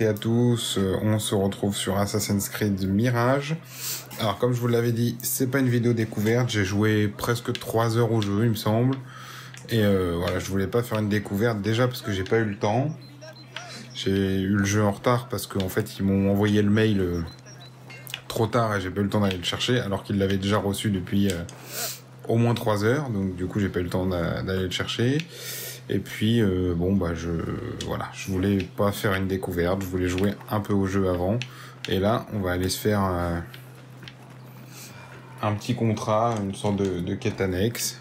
À tous, euh, on se retrouve sur Assassin's Creed Mirage. Alors comme je vous l'avais dit, c'est pas une vidéo découverte, j'ai joué presque 3 heures au jeu il me semble. Et euh, voilà, je voulais pas faire une découverte déjà parce que j'ai pas eu le temps. J'ai eu le jeu en retard parce qu'en fait ils m'ont envoyé le mail euh, trop tard et j'ai pas eu le temps d'aller le chercher alors qu'ils l'avaient déjà reçu depuis au moins 3 heures. Donc du coup j'ai pas eu le temps d'a- d'aller le chercher. Et puis euh, bon bah je voilà, je voulais pas faire une découverte, je voulais jouer un peu au jeu avant. Et là on va aller se faire euh, un petit contrat, une sorte de, quête annexe.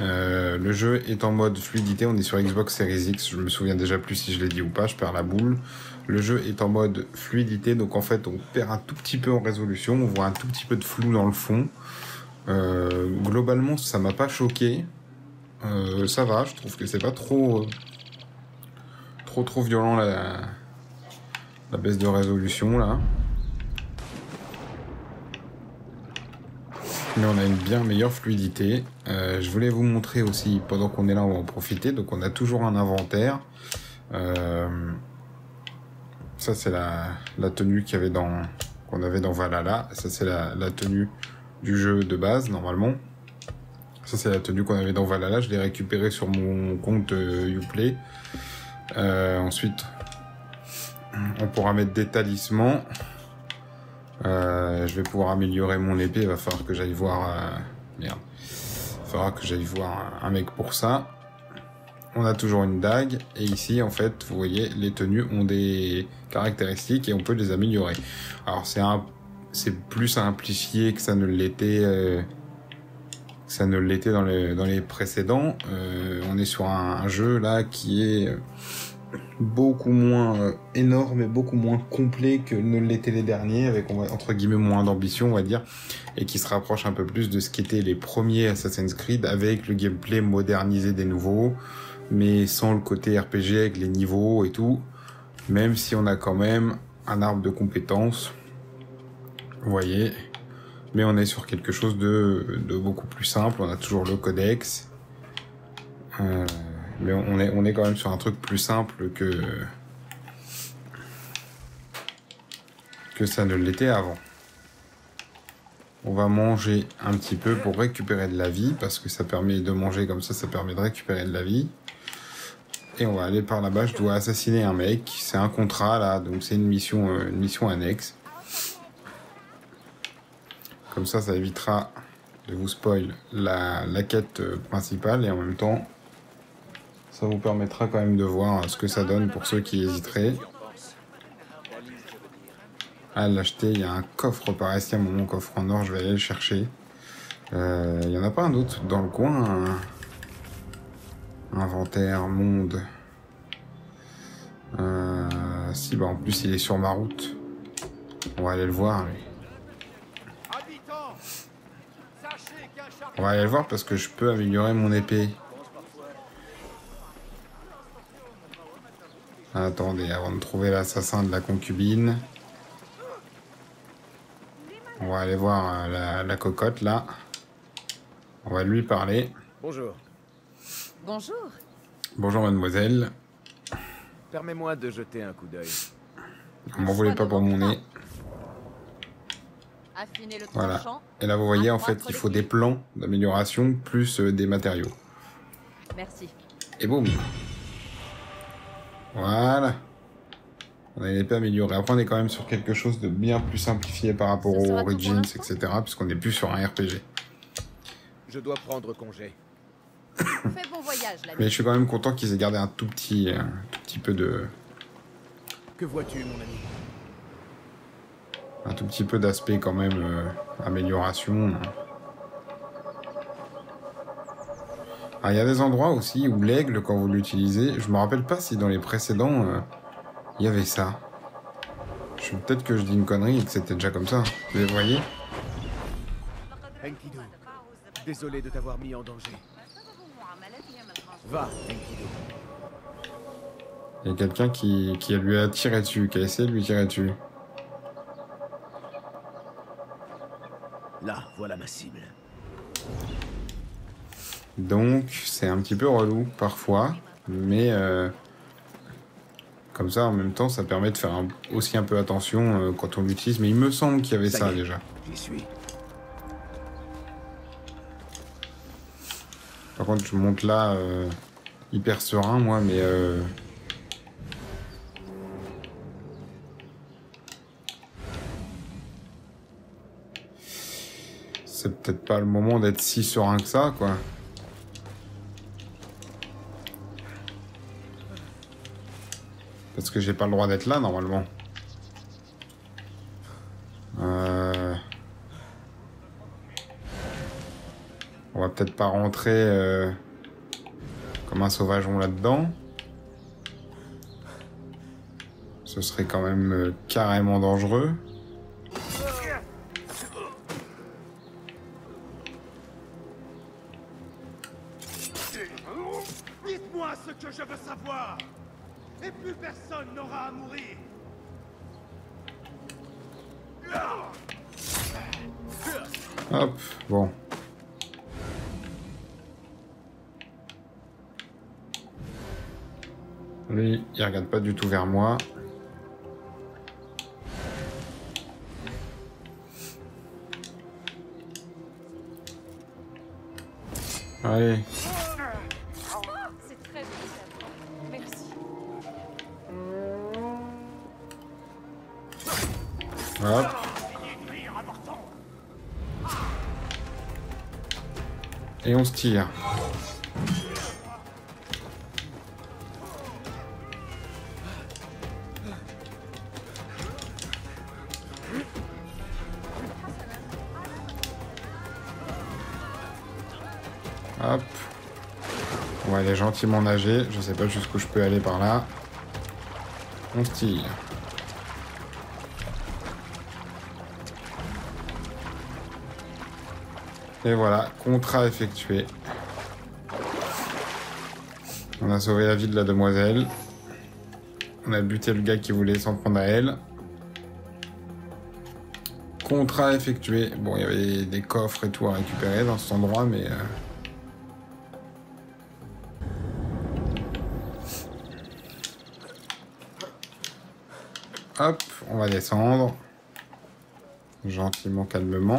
Euh, le jeu est en mode fluidité, on est sur Xbox Series X, je me souviens déjà plus si je l'ai dit ou pas, je perds la boule. Le jeu est en mode fluidité, donc en fait on perd un tout petit peu en résolution, on voit un tout petit peu de flou dans le fond. Globalement ça m'a pas choqué, Euh, ça va, je trouve que c'est pas trop trop trop violent la, baisse de résolution là. Mais on a une bien meilleure fluidité. Euh, je voulais vous montrer aussi, pendant qu'on est là, on va en profiter. Donc on a toujours un inventaire. Euh, ça c'est la, la tenue avait dans qu'on avait dans Valhalla. Ça c'est la tenue du jeu de base normalement. Ça c'est la tenue qu'on avait dans Valhalla. Je l'ai récupérée sur mon compte euh, Uplay. Euh, ensuite, on pourra mettre des talismans. Euh, je vais pouvoir améliorer mon épée. Il va falloir que j'aille voir. euh, Merde. Il faudra que j'aille voir un mec pour ça. On a toujours une dague. Et ici, en fait, vous voyez, les tenues ont des caractéristiques et on peut les améliorer. Alors, c'est un, c'est plus simplifié que ça ne l'était. Ça ne l'était dans les, dans les précédents. Euh, on est sur un, jeu là qui est euh, beaucoup moins euh, énorme et beaucoup moins complet que ne l'étaient les derniers, avec entre guillemets moins d'ambition, on va dire, et qui se rapproche un peu plus de ce qu'étaient les premiers Assassin's Creed, avec le gameplay modernisé des nouveaux, mais sans le côté RPG avec les niveaux et tout, même si on a quand même un arbre de compétences, vous voyez, mais on est sur quelque chose de, beaucoup plus simple, on a toujours le codex, euh, mais on est, on est quand même sur un truc plus simple que que ça ne l'était avant. On va manger un petit peu pour récupérer de la vie, parce que ça permet de manger comme ça, ça permet de récupérer de la vie. Et on va aller par là-bas, je dois assassiner un mec, c'est un contrat là, donc c'est une mission, euh, une mission annexe. Comme ça, ça évitera de vous spoil la, la quête euh, principale et en même temps, ça vous permettra quand même de voir euh, ce que ça donne pour ceux qui hésiteraient. À l'acheter, il y a un coffre par ici, à mon coffre en or, je vais aller le chercher. Euh, Il y en a pas un autre dans le coin un- Inventaire, monde. Si, bah en plus il est sur ma route. On va aller le voir, lui. On va aller le voir parce que je peux améliorer mon épée. Attendez, avant de trouver l'assassin de la concubine. On va aller voir euh, la, la cocotte là. On va lui parler. Bonjour. Bonjour. Bonjour mademoiselle. Permets-moi de jeter un coup d'œil. On m'en voulait pas pour mon nez. Affiner le Voilà. tranchant. Et là vous voyez en fait il faut des plans d'amélioration plus euh, des matériaux. Merci. Et boum. Voilà. On a une épée améliorée. Après on est quand même sur quelque chose de bien plus simplifié par rapport aux Origins, etc. Puisqu'on n'est plus sur un RPG. Je dois prendre congé. Fais bon voyage, l'ami. Mais je suis quand même content qu'ils aient gardé un tout petit, un tout petit peu de, Que vois-tu, mon ami? Un tout petit peu d'aspect quand même euh, amélioration. Ah, il y a des endroits aussi où l'aigle, quand vous l'utilisez, je me rappelle pas si dans les précédents euh, il y avait ça. Je- Peut-être que je dis une connerie et que c'était déjà comme ça. Vous voyez? Enkidu, désolé de t'avoir mis en danger. Va, Enkidu. Il y a quelqu'un qui, qui lui a tiré dessus, qui a essayé de lui tirer dessus. Là, voilà ma cible. Donc, c'est un petit peu relou parfois, mais euh, Comme ça, en même temps, ça permet de faire un- aussi un peu attention euh, quand on l'utilise. Mais il me semble qu'il y avait Ça ça, y est. déjà. J'y suis. Par contre, je monte là euh, hyper serein, moi, mais... peut-être pas le moment d'être si serein que ça, quoi. Parce que j'ai pas le droit d'être là, normalement. Euh... On va peut-être pas rentrer euh, comme un sauvageon là-dedans. Ce serait quand même euh, carrément dangereux. Hop, bon. Lui, il regarde pas du tout vers moi. Allez, Et on se tire. Hop. On va aller gentiment nager. Je sais pas jusqu'où je peux aller par là. On se tire. Et voilà, contrat effectué. On a sauvé la vie de la demoiselle. On a buté le gars qui voulait s'en prendre à elle. Contrat effectué. Bon, il y avait des coffres et tout à récupérer dans cet endroit, mais... euh, Hop, on va descendre. Gentiment, calmement.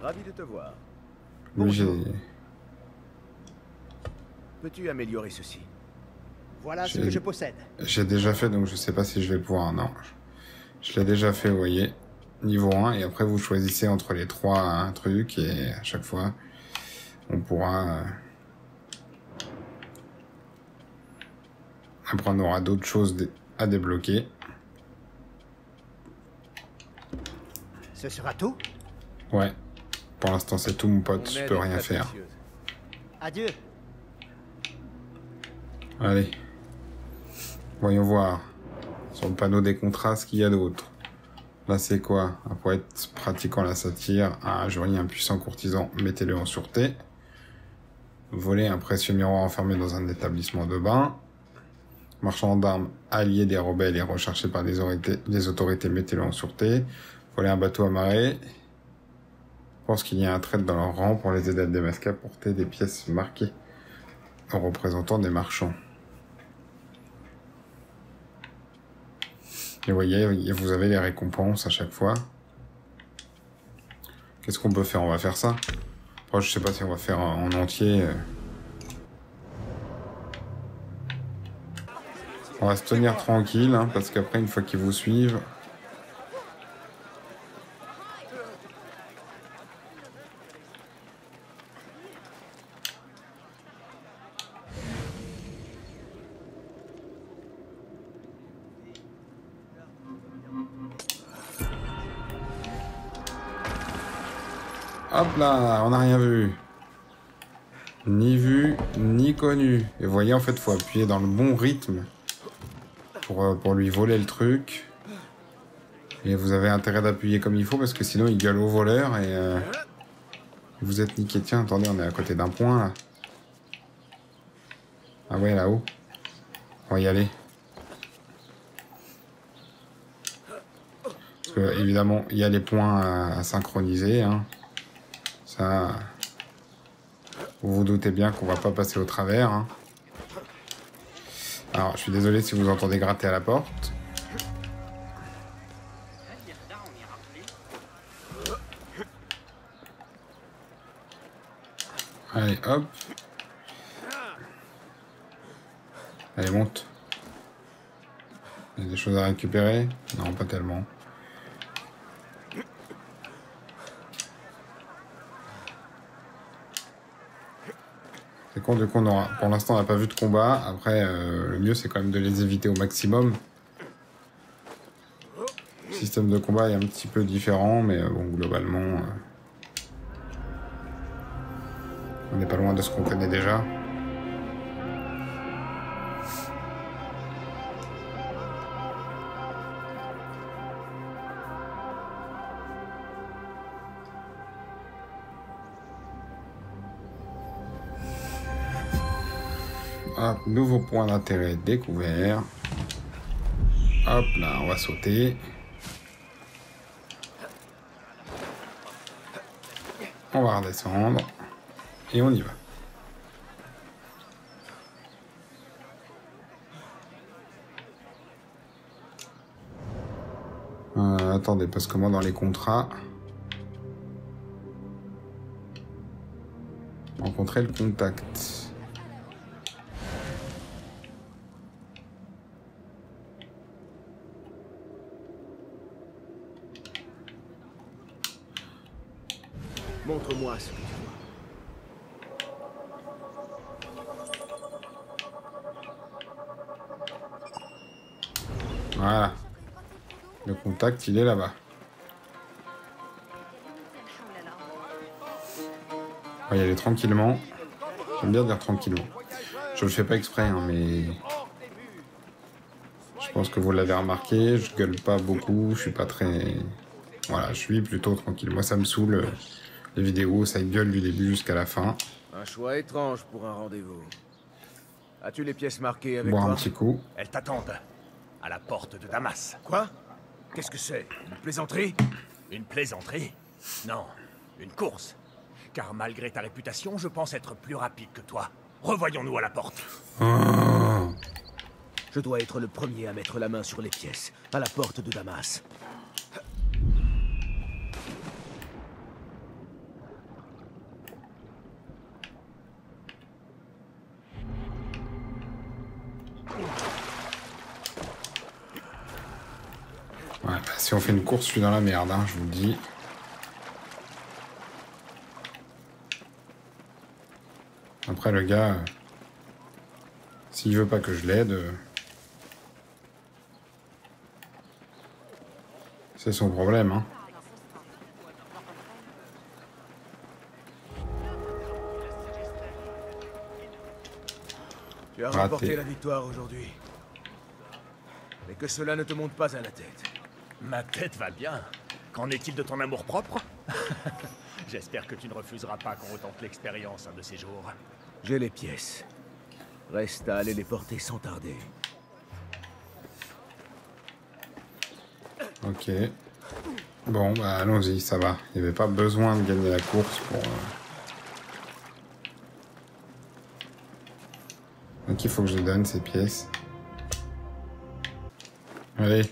Ravi de te voir. Bonjour. Peux-tu améliorer ceci? Voilà ce que je possède. J'ai déjà fait, donc je sais pas si je vais pouvoir. Non. Je l'ai déjà fait, vous voyez. Niveau 1, et après vous choisissez entre les trois hein, trucs, et à chaque fois, on pourra... euh, Après, on aura d'autres choses à débloquer. Ce sera tout? Ouais. Pour l'instant, c'est tout, mon pote. Je peux rien faire. Adieu. Allez. Voyons voir. Sur le panneau des contrats, ce qu'il y a d'autre. Là, c'est quoi? Un poète pratiquant la satire. Un joli un puissant courtisan. Mettez-le en sûreté. Voler un précieux miroir enfermé dans un établissement de bain. Marchand d'armes allié des rebelles et recherché par les autorités, les autorités mettez-le en sûreté. Voler un bateau amarré. Pense qu'il y a un traître dans leur rang pour les aider à démasquer à porter des pièces marquées en représentant des marchands. Et vous voyez, vous avez les récompenses à chaque fois. Qu'est-ce qu'on peut faire? On va faire ça. Je sais pas si on va faire en en entier. euh. On va se tenir tranquille, hein, parce qu'après, une fois qu'ils vous suivent... Hop là, on n'a rien vu. Ni vu, ni connu. Et vous voyez, en fait, faut appuyer dans le bon rythme pour, euh, pour lui voler le truc. Et vous avez intérêt d'appuyer comme il faut parce que sinon il gueule au voleur et euh, vous êtes niqué. Tiens, attendez, on est à côté d'un point là. Ah ouais, là-haut. On va y aller. Parce que, évidemment, il y a les points à, à synchroniser. Hein. Vous vous doutez bien qu'on va pas passer au travers. hein. Alors, je suis désolé si vous entendez gratter à la porte. Allez, hop. Allez, monte. Il y a des choses à récupérer? Non, pas tellement. Du coup, on aura- pour l'instant, on n'a pas vu de combat. Après, euh, le mieux, c'est quand même de les éviter au maximum. Le système de combat est un petit peu différent, mais euh, bon, globalement, euh, on n'est pas loin de ce qu'on connaît déjà. Hop, nouveau point d'intérêt découvert. Hop là, on va sauter. On va redescendre. Et on y va. Euh, attendez, parce que moi dans les contrats... Rencontrer le contact. Montre-moi. Voilà. Le contact, il est là-bas. On va y aller tranquillement. J'aime bien dire tranquillement. Je le fais pas exprès, hein, mais... Je pense que vous l'avez remarqué, je gueule pas beaucoup, je suis pas très... Voilà, je suis plutôt tranquille. Moi, ça me saoule, les vidéos, ça gueule du début jusqu'à la fin. Un choix étrange pour un rendez-vous. As-tu les pièces marquées avec Boire un toi petit coup. Elles t'attendent. À la porte de Damas. Quoi Qu'est-ce que c'est? Une plaisanterie? Une plaisanterie? Non, une course. Car malgré ta réputation, je pense être plus rapide que toi. Revoyons-nous à la porte. Ah. Je dois être le premier à mettre la main sur les pièces, à la porte de Damas. Ouais, bah, si on fait une course, je suis dans la merde, hein, je vous le dis. Après, le gars, euh, s'il veut pas que je l'aide, euh, c'est son problème. Hein. Tu as Raté. remporté la victoire aujourd'hui. Mais que cela ne te monte pas à la tête. Ma tête va bien. Qu'en est-il de ton amour propre J'espère que tu ne refuseras pas qu'on retente l'expérience un de ces jours. J'ai les pièces. Reste à aller les porter sans tarder. Ok. Bon, bah allons-y, ça va. Il n'y avait pas besoin de gagner la course pour... euh. Donc il faut que je donne ces pièces. Allez.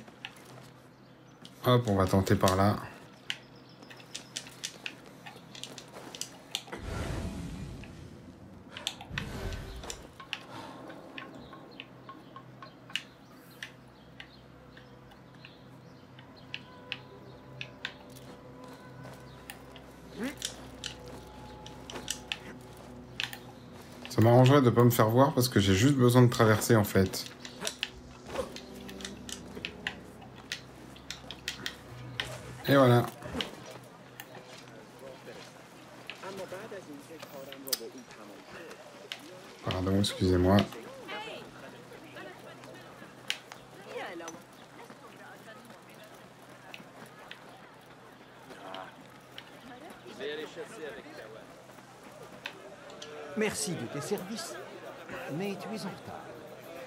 Hop, on va tenter par là. Ça m'arrangerait de pas me faire voir parce que j'ai juste besoin de traverser en fait. Et voilà. Pardon, excusez-moi. Merci de tes services. Mais tu es en retard.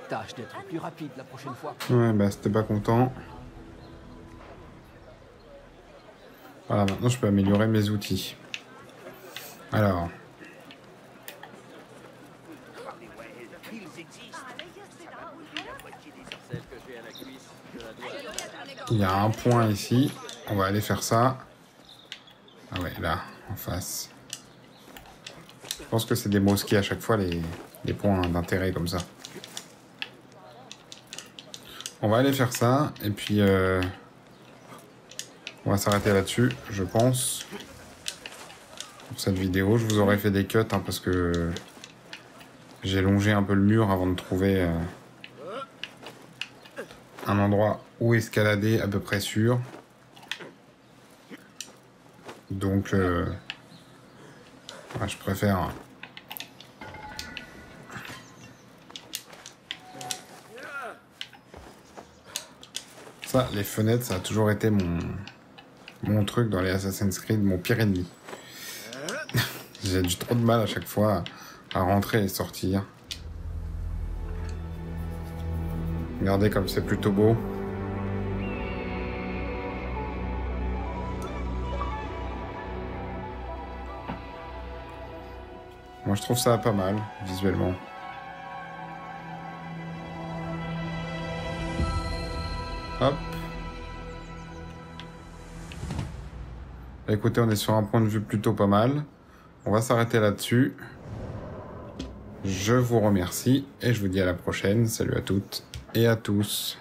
Tâche d'être plus rapide la prochaine fois. Ouais, bah c'était pas content. Voilà, maintenant je peux améliorer mes outils. Alors. Il y a un point ici. On va aller faire ça. Ah ouais, là, en face. Je pense que c'est des mosquées à chaque fois, les, les points d'intérêt comme ça. On va aller faire ça, et puis... euh, on va s'arrêter là-dessus, je pense. Pour cette vidéo, je vous aurais fait des cuts, hein, parce que... J'ai longé un peu le mur avant de trouver... euh, un endroit où escalader à peu près sûr. Donc, euh, je préfère. Ça, les fenêtres, ça a toujours été mon, mon truc dans les Assassin's Creed, mon pire ennemi. J'ai du trop de mal à chaque fois à rentrer et sortir. Regardez comme c'est plutôt beau. Moi je trouve ça pas mal visuellement. Hop. Écoutez, on est sur un point de vue plutôt pas mal. On va s'arrêter là-dessus. Je vous remercie et je vous dis à la prochaine. Salut à toutes et à tous.